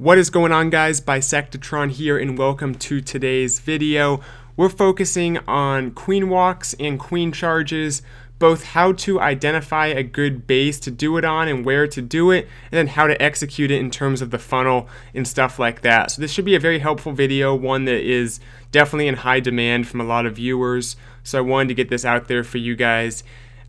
What is going on guys, Bisectatron here and welcome to today's video. We're focusing on queen walks and queen charges, both how to identify a good base to do it on and where to do it, and then how to execute it in terms of the funnel and stuff like that. So this should be a very helpful video, one that is definitely in high demand from a lot of viewers. So I wanted to get this out there for you guys.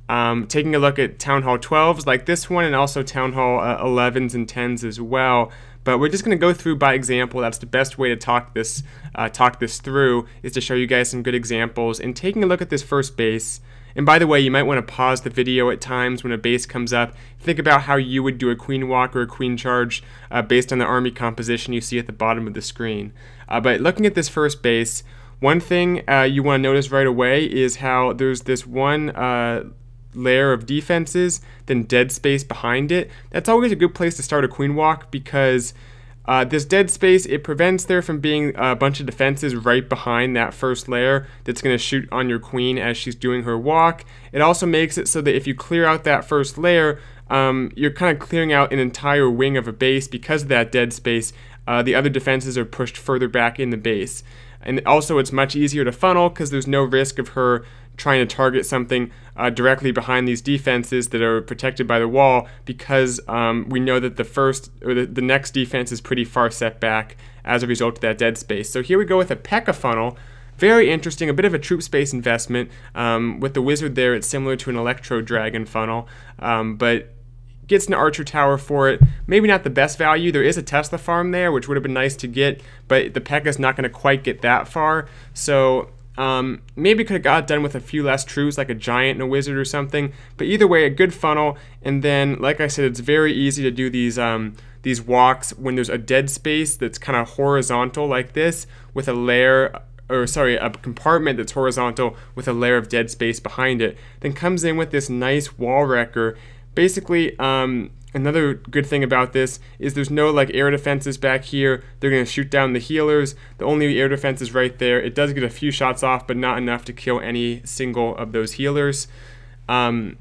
Um, taking a look at Town Hall 12s like this one and also Town Hall uh, 11s and 10s as well. But we're just going to go through by example. That's the best way to talk this uh, talk this through is to show you guys some good examples. And taking a look at this first base, and by the way, you might want to pause the video at times when a base comes up. Think about how you would do a queen walk or a queen charge uh, based on the army composition you see at the bottom of the screen. Uh, but looking at this first base, one thing uh, you want to notice right away is how there's this one uh, layer of defenses, then dead space behind it. That's always a good place to start a queen walk because uh, this dead space, it prevents there from being a bunch of defenses right behind that first layer that's going to shoot on your queen as she's doing her walk. It also makes it so that if you clear out that first layer, um, you're kind of clearing out an entire wing of a base because of that dead space. Uh, the other defenses are pushed further back in the base. And also, it's much easier to funnel because there's no risk of her trying to target something uh, directly behind these defenses that are protected by the wall because um, we know that the first or the, the next defense is pretty far set back as a result of that dead space. So here we go with a P.E.K.K.A funnel. Very interesting, a bit of a troop space investment. Um, with the wizard there, it's similar to an Electro Dragon funnel, um, but gets an archer tower for it. Maybe not the best value. There is a Tesla farm there, which would have been nice to get, but the P.E.K.K.A is not going to quite get that far. So um, maybe could have got done with a few less troops, like a giant and a wizard or something. But either way, a good funnel. And then, like I said, it's very easy to do these um, these walks when there's a dead space that's kind of horizontal like this, with a layer, or sorry, a compartment that's horizontal with a layer of dead space behind it. Then comes in with this nice wall wrecker. Basically, um, Another good thing about this is there's no like air defenses back here. They're going to shoot down the healers. The only air defense is right there. It does get a few shots off, but not enough to kill any single of those healers. Um,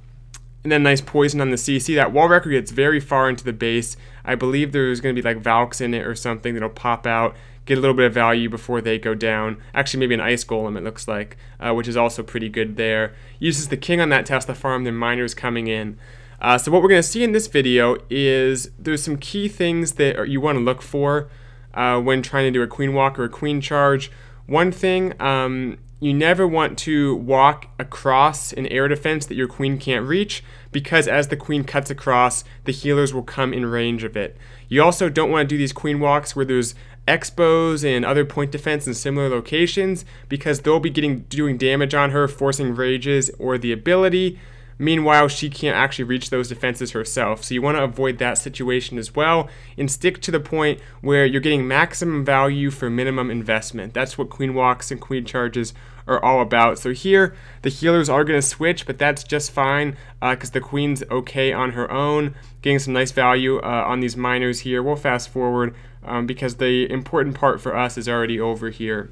and then nice poison on the CC. That wall wrecker gets very far into the base. I believe there's going to be like Valks in it or something that'll pop out, get a little bit of value before they go down. Actually, maybe an Ice Golem it looks like, uh, which is also pretty good there. Uses the King on that Tesla farm, then Miners coming in. Uh, so what we're going to see in this video is there's some key things that you want to look for uh, when trying to do a queen walk or a queen charge. One thing, um, you never want to walk across an air defense that your queen can't reach because as the queen cuts across, the healers will come in range of it. You also don't want to do these queen walks where there's X-bows and other point defense in similar locations because they'll be getting doing damage on her, forcing rages or the ability. Meanwhile, she can't actually reach those defenses herself. So you want to avoid that situation as well and stick to the point where you're getting maximum value for minimum investment. That's what queen walks and queen charges are all about. So here, the healers are going to switch, but that's just fine because uh, the queen's okay on her own, getting some nice value uh, on these miners here. We'll fast forward um, because the important part for us is already over here.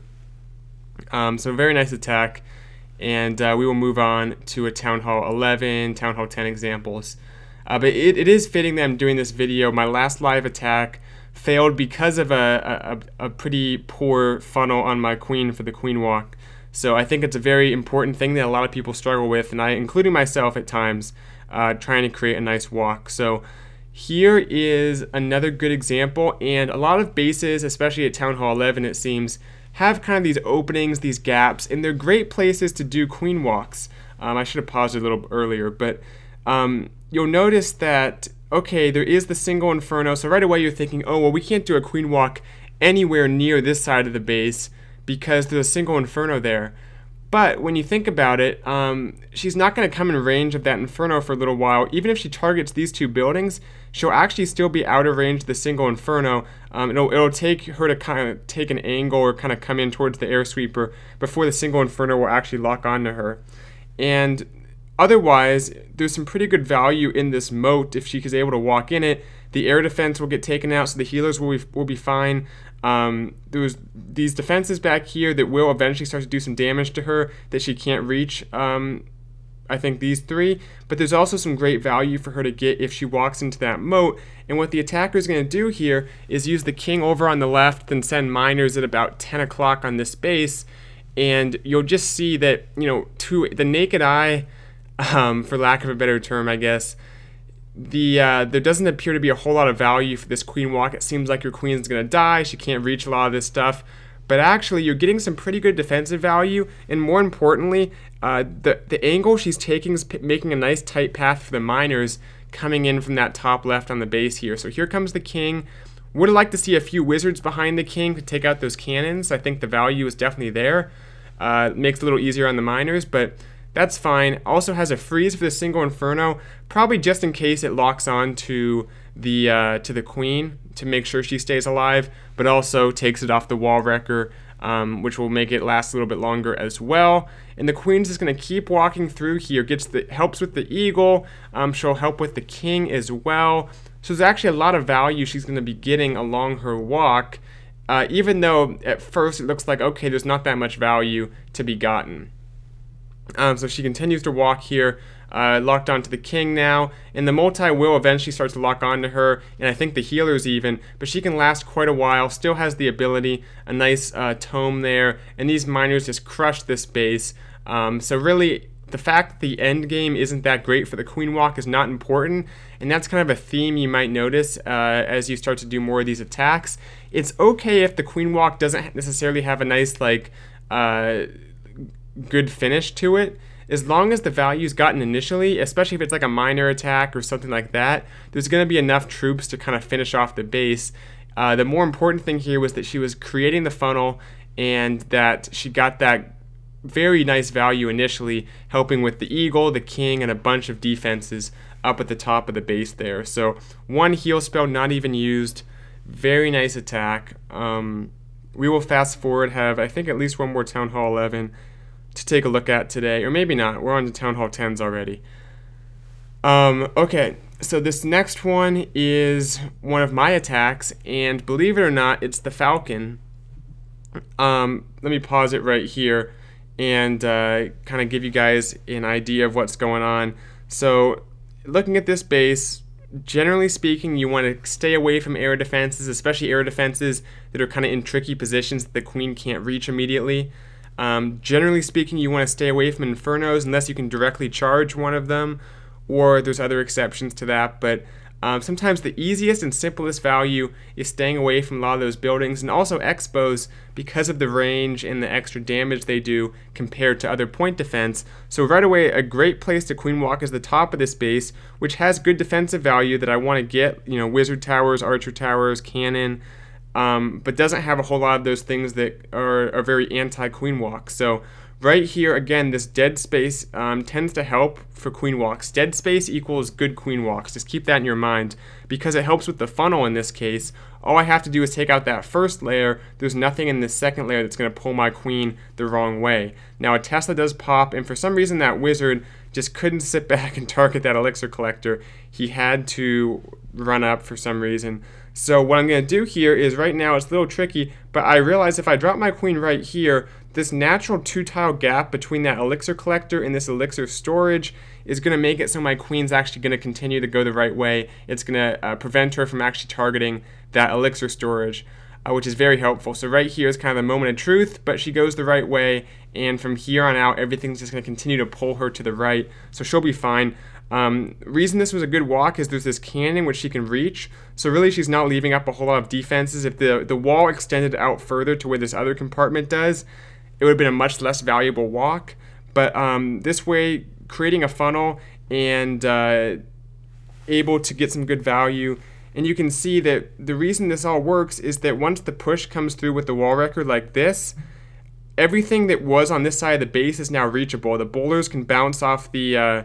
Um, so very nice attack and uh, we will move on to a Town Hall 11, Town Hall 10 examples. Uh, but it, it is fitting that I'm doing this video. My last live attack failed because of a, a, a pretty poor funnel on my queen for the queen walk. So I think it's a very important thing that a lot of people struggle with, and I, including myself at times, uh, trying to create a nice walk. So here is another good example, and a lot of bases, especially at Town Hall 11, it seems, have kind of these openings, these gaps, and they're great places to do queen walks. Um, I should have paused a little earlier, but um, you'll notice that, okay, there is the single inferno, so right away you're thinking, oh, well, we can't do a queen walk anywhere near this side of the base because there's a single inferno there. But when you think about it, um, she's not going to come in range of that Inferno for a little while. Even if she targets these two buildings, she'll actually still be out of range of the single Inferno. Um, it'll, it'll take her to kind of take an angle or kind of come in towards the air sweeper before the single Inferno will actually lock onto her. And otherwise, there's some pretty good value in this moat if she is able to walk in it. The air defense will get taken out, so the healers will be, will be fine. Um, there's these defenses back here that will eventually start to do some damage to her that she can't reach um, I think these three, but there's also some great value for her to get if she walks into that moat. And what the attacker is going to do here is use the king over on the left, then send miners at about 10 o'clock on this base, and you'll just see that, you know, to the naked eye, um, for lack of a better term, I guess, the uh, there doesn't appear to be a whole lot of value for this queen walk. It seems like your queen's going to die. She can't reach a lot of this stuff but actually you're getting some pretty good defensive value, and more importantly, uh, the, the angle she's taking is making a nice tight path for the miners coming in from that top left on the base here. So here comes the king. Would liked to see a few wizards behind the king to take out those cannons. I think the value is definitely there. Uh, makes it a little easier on the miners, but that's fine. Also has a freeze for the single inferno, probably just in case it locks on to the uh, to the queen to make sure she stays alive, but also takes it off the wall wrecker, um, which will make it last a little bit longer as well. And the queen's just going to keep walking through here, gets the helps with the eagle. Um, she'll help with the king as well. So there's actually a lot of value she's going to be getting along her walk, uh, even though at first it looks like okay, there's not that much value to be gotten. Um, so she continues to walk here uh, locked onto the king now, and the multi will eventually starts to lock onto her, and I think the healers even, but she can last quite a while, still has the ability, a nice uh, tome there, and these miners just crush this base. Um, so really, the fact the end game isn't that great for the queen walk is not important, and that's kind of a theme you might notice uh, as you start to do more of these attacks. It's okay if the queen walk doesn't necessarily have a nice like uh, good finish to it as long as the value is gotten initially, especially if it's like a miner attack or something like that, there's going to be enough troops to kind of finish off the base. Uh, the more important thing here was that she was creating the funnel and that she got that very nice value initially, helping with the eagle, the king, and a bunch of defenses up at the top of the base there. So one heal spell not even used. Very nice attack. Um, we will fast forward, have I think at least one more Town Hall 11 to take a look at today, or maybe not. We're on to Town Hall 10s already. Um, okay, so this next one is one of my attacks, and believe it or not, it's the Falcon. Um, let me pause it right here and uh, kind of give you guys an idea of what's going on. So, looking at this base, generally speaking, you want to stay away from air defenses, especially air defenses that are kind of in tricky positions that the queen can't reach immediately. Um, generally speaking, you want to stay away from infernos unless you can directly charge one of them, or there's other exceptions to that. But um, sometimes the easiest and simplest value is staying away from a lot of those buildings, and also X-bows because of the range and the extra damage they do compared to other point defense. So right away, a great place to queen walk is the top of this base, which has good defensive value that I want to get. You know, wizard towers, archer towers, cannon um, but doesn't have a whole lot of those things that are, are very anti queen walk. So right here again, this dead space um, tends to help for queen walks. Dead space equals good queen walks. Just keep that in your mind because it helps with the funnel in this case. All I have to do is take out that first layer. There's nothing in this second layer that's going to pull my queen the wrong way. Now a Tesla does pop, and for some reason that wizard just couldn't sit back and target that elixir collector. He had to run up for some reason. So what I'm going to do here is right now it's a little tricky, but I realize if I drop my queen right here, this natural two tile gap between that elixir collector and this elixir storage is going to make it so my queen's actually going to continue to go the right way. It's going to uh, prevent her from actually targeting that elixir storage, uh, which is very helpful. So right here is kind of the moment of truth, but she goes the right way, and from here on out, everything's just going to continue to pull her to the right, so she'll be fine. Um, reason this was a good walk is there's this cannon which she can reach, so really she's not leaving up a whole lot of defenses. If the, the wall extended out further to where this other compartment does, it would have been a much less valuable walk. But um, this way, creating a funnel and uh, able to get some good value. And you can see that the reason this all works is that once the push comes through with the wall wrecker like this, everything that was on this side of the base is now reachable. The boulders can bounce off the uh,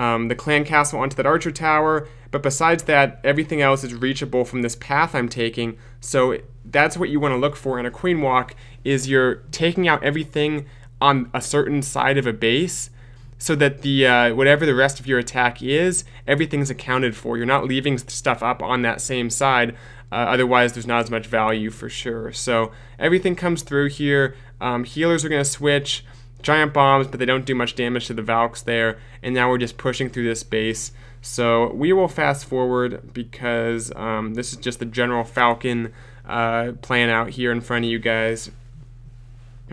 um, the clan castle onto that archer tower. But besides that, everything else is reachable from this path I'm taking. So that's what you want to look for in a queen walk is you're taking out everything on a certain side of a base so that the uh, whatever the rest of your attack is, everything's accounted for. You're not leaving stuff up on that same side. Uh, otherwise, there's not as much value for sure. So everything comes through here. Um, healers are going to switch. Giant bombs, but they don't do much damage to the Valks there. And now we're just pushing through this base. So we will fast forward because um, this is just the general Falcon uh, plan out here in front of you guys.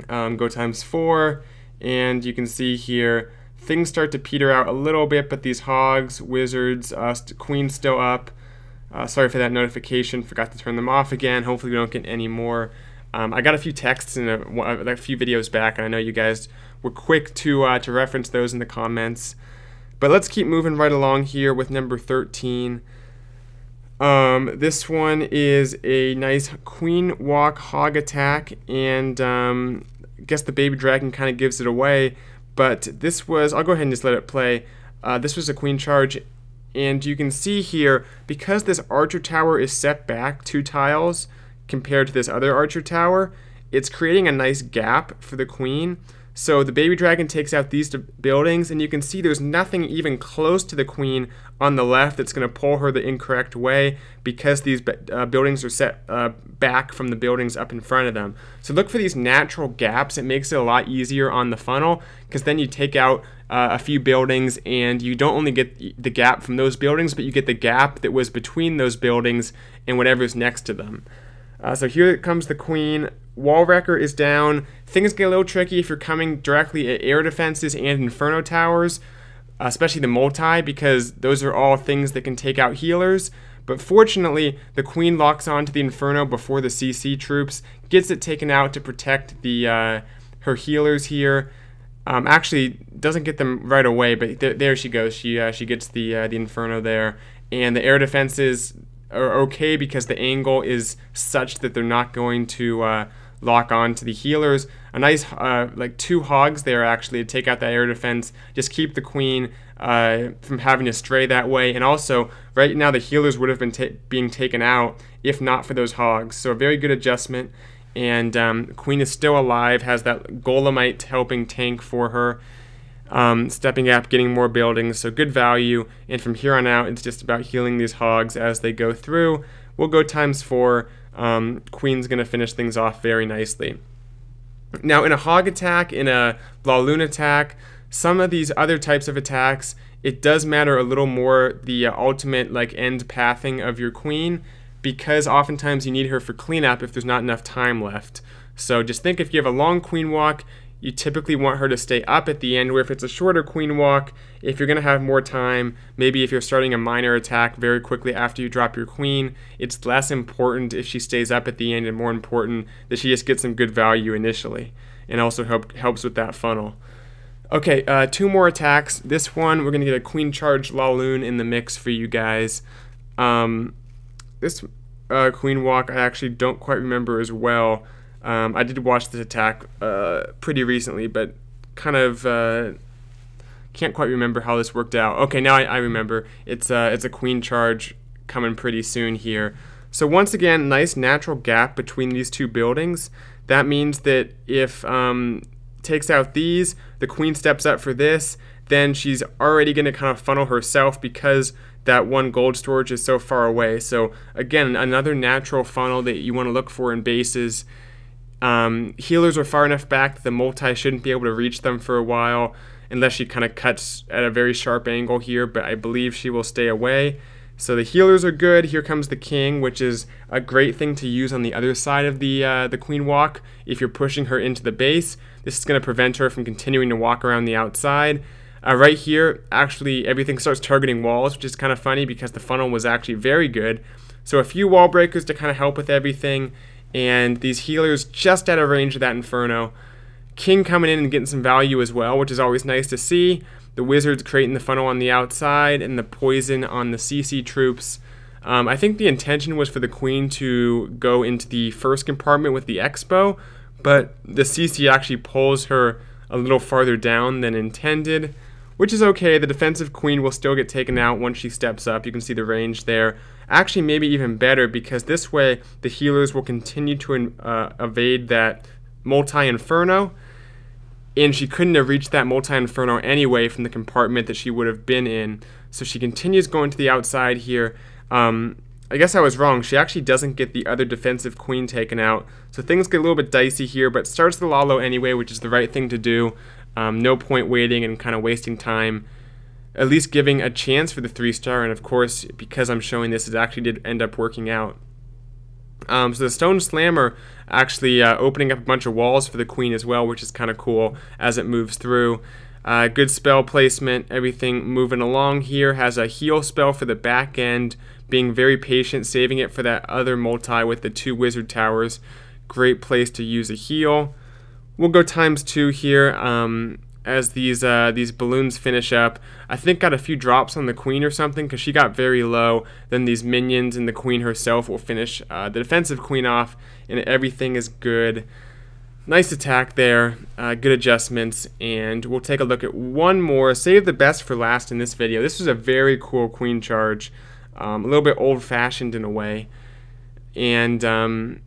Um, go times four, and you can see here things start to peter out a little bit, but these hogs, wizards, uh, queen still up. Uh, sorry for that notification, forgot to turn them off again. Hopefully we don't get any more. Um, I got a few texts and a, few videos back, and I know you guys were quick to uh, to reference those in the comments. But let's keep moving right along here with number 13. Um, this one is a nice queen walk hog attack, and um, I guess the baby dragon kind of gives it away. But this was, I'll go ahead and just let it play. Uh, this was a queen charge, and you can see here, because this archer tower is set back two tiles compared to this other archer tower, it's creating a nice gap for the queen. So the baby dragon takes out these buildings, and you can see there's nothing even close to the queen on the left that's going to pull her the incorrect way because these uh, buildings are set uh, back from the buildings up in front of them. So look for these natural gaps. It makes it a lot easier on the funnel because then you take out uh, a few buildings and you don't only get the gap from those buildings, but you get the gap that was between those buildings and whatever's next to them. Uh, so here comes the queen. Wall Wrecker is down. Things get a little tricky if you're coming directly at air defenses and inferno towers, especially the multi, because those are all things that can take out healers. But fortunately, the queen locks onto the inferno before the CC troops, gets it taken out to protect the uh, her healers here. Um, actually, doesn't get them right away, but th there she goes. She uh, she gets the uh, the inferno there, and the air defenses are okay because the angle is such that they're not going to uh, lock on to the healers. A nice, uh, like two hogs there actually to take out that air defense, just keep the queen uh, from having to stray that way. And also, right now the healers would have been ta being taken out if not for those hogs. So a very good adjustment. And um, queen is still alive, has that golemite helping tank for her. Um, stepping up, getting more buildings, so good value. And from here on out, it's just about healing these hogs as they go through. We'll go times four um, Queen's going to finish things off very nicely. Now, in a hog attack, in a Laloon attack, some of these other types of attacks, it does matter a little more the uh, ultimate like end pathing of your queen because oftentimes you need her for cleanup if there's not enough time left. So just think if you have a long queen walk, you typically want her to stay up at the end, where if it's a shorter queen walk, if you're going to have more time, maybe if you're starting a miner attack very quickly after you drop your queen, it's less important if she stays up at the end and more important that she just gets some good value initially and also help, helps with that funnel. Okay, uh, two more attacks. This one, we're going to get a queen charge Laloon in the mix for you guys. Um, this uh, queen walk I actually don't quite remember as well. Um, I did watch this attack uh, pretty recently, but kind of uh, can't quite remember how this worked out. Okay, now I, I remember. It's uh, it's a queen charge coming pretty soon here. So once again, nice natural gap between these two buildings. That means that if um, takes out these, the queen steps up for this, then she's already going to kind of funnel herself because that one gold storage is so far away. So again, another natural funnel that you want to look for in bases um, healers are far enough back that the multi shouldn't be able to reach them for a while unless she kind of cuts at a very sharp angle here, but I believe she will stay away. So the healers are good. Here comes the king, which is a great thing to use on the other side of the uh, the queen walk. If you're pushing her into the base, this is going to prevent her from continuing to walk around the outside. Uh, right here, actually, everything starts targeting walls, which is kind of funny because the funnel was actually very good. So a few wall breakers to kind of help with everything and these healers just out of range of that Inferno. King coming in and getting some value as well, which is always nice to see. The Wizards creating the funnel on the outside and the poison on the CC troops. Um, I think the intention was for the Queen to go into the first compartment with the X-Bow, but the CC actually pulls her a little farther down than intended, which is okay. The defensive Queen will still get taken out once she steps up. You can see the range there. Actually, maybe even better because this way the healers will continue to uh, evade that multi-inferno and she couldn't have reached that multi-inferno anyway from the compartment that she would have been in. So she continues going to the outside here. Um, I guess I was wrong. She actually doesn't get the other defensive queen taken out. So things get a little bit dicey here, but starts the Lalo anyway, which is the right thing to do. Um, no point waiting and kind of wasting time. At least giving a chance for the three star, and of course, because I'm showing this, it actually did end up working out. Um, so the Stone Slammer actually uh, opening up a bunch of walls for the queen as well, which is kind of cool as it moves through. Uh, good spell placement, everything moving along here. Has a heal spell for the back end, being very patient, saving it for that other multi with the two wizard towers. Great place to use a heal. We'll go times two here. Um, as these uh, these balloons finish up. I think got a few drops on the queen or something because she got very low. Then these minions and the queen herself will finish uh, the defensive queen off, and everything is good. Nice attack there, uh, good adjustments, and we'll take a look at one more. Save the best for last in this video. This was a very cool queen charge, um, a little bit old-fashioned in a way, and um,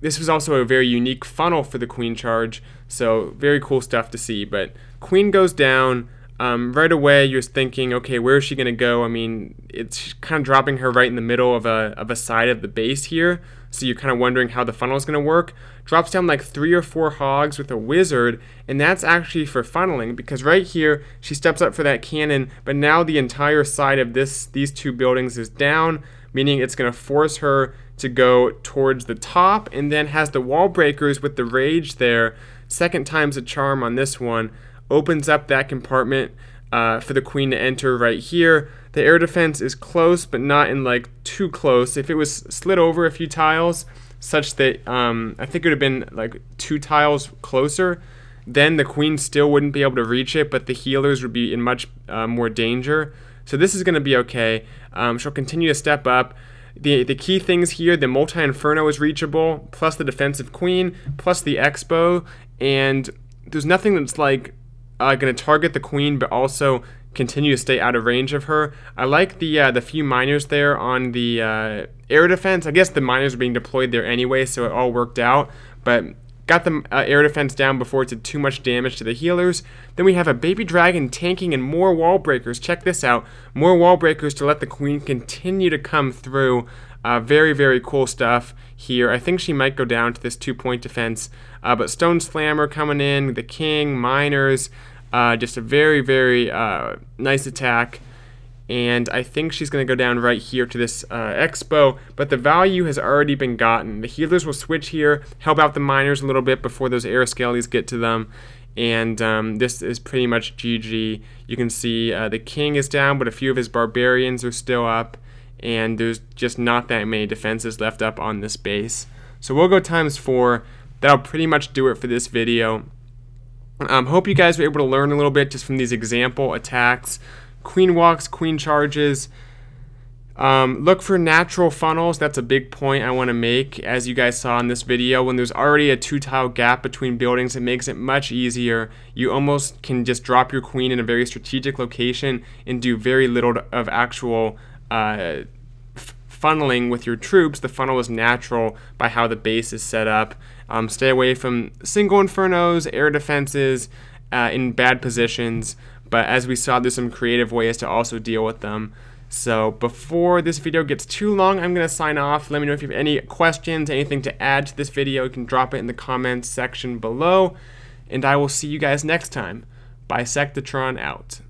this was also a very unique funnel for the queen charge, so very cool stuff to see. But queen goes down. Um, right away, you're thinking, okay, where is she going to go? I mean, it's kind of dropping her right in the middle of a, of a side of the base here. So you're kind of wondering how the funnel is going to work. Drops down like three or four hogs with a wizard, and that's actually for funneling because right here she steps up for that cannon, but now the entire side of this these two buildings is down, meaning it's going to force her to go towards the top, and then has the wall breakers with the rage there. Second time's a charm on this one. Opens up that compartment uh, for the queen to enter right here. The air defense is close, but not in like too close. If it was slid over a few tiles, such that um, I think it would have been like two tiles closer, then the queen still wouldn't be able to reach it, but the healers would be in much uh, more danger. So this is going to be okay. Um, she'll continue to step up. The, the key things here, the multi-inferno is reachable, plus the defensive queen, plus the X-bow, and there's nothing that's like uh, going to target the queen, but also continue to stay out of range of her. I like the uh, the few miners there on the uh, air defense. I guess the miners are being deployed there anyway, so it all worked out. But got the uh, air defense down before it did too much damage to the healers. Then we have a baby dragon tanking and more wall breakers. Check this out. More wall breakers to let the queen continue to come through. Uh, very, very cool stuff here. I think she might go down to this two-point defense. Uh, but Stone Slammer coming in, the King, Miners, uh, just a very, very uh, nice attack. And I think she's going to go down right here to this uh, X-Bow, but the value has already been gotten. The healers will switch here, help out the miners a little bit before those air skellies get to them. And um, this is pretty much GG. You can see uh, the king is down, but a few of his barbarians are still up. And there's just not that many defenses left up on this base. So we'll go times four. That'll pretty much do it for this video. Um, hope you guys were able to learn a little bit just from these example attacks. Queen walks, queen charges. Um, look for natural funnels. That's a big point I want to make. As you guys saw in this video, when there's already a two tile gap between buildings, it makes it much easier. You almost can just drop your queen in a very strategic location and do very little of actual uh, funneling with your troops. The funnel is natural by how the base is set up. Um, stay away from single infernos, air defenses uh, in bad positions. But as we saw, there's some creative ways to also deal with them. So before this video gets too long, I'm going to sign off. Let me know if you have any questions, anything to add to this video. You can drop it in the comments section below. And I will see you guys next time. Bisectatron out.